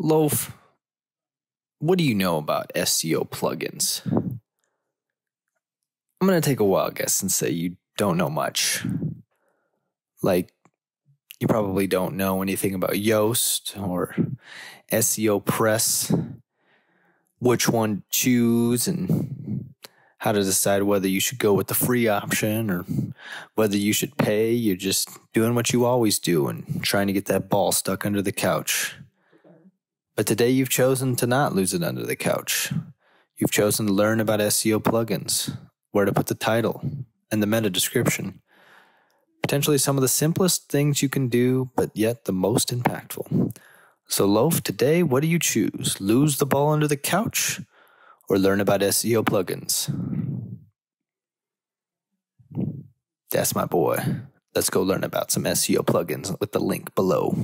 Loaf, what do you know about SEO plugins? I'm going to take a wild guess and say you don't know much. Like, you probably don't know anything about Yoast or SEOPress, which one to choose, and how to decide whether you should go with the free option or whether you should pay. You're just doing what you always do and trying to get that ball stuck under the couch. But today you've chosen to not lose it under the couch. You've chosen to learn about SEO plugins, where to put the title, and the meta description. Potentially some of the simplest things you can do, but yet the most impactful. So, Loaf, today, what do you choose? Lose the ball under the couch or learn about SEO plugins? That's my boy. Let's go learn about some SEO plugins with the link below.